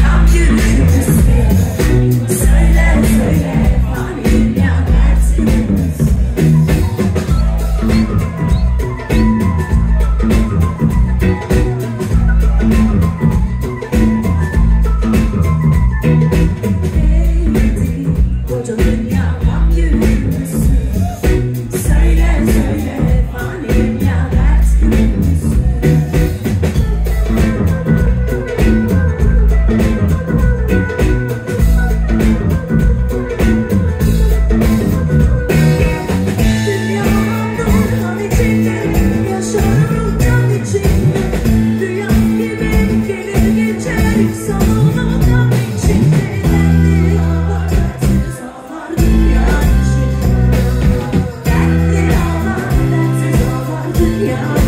now. Yeah.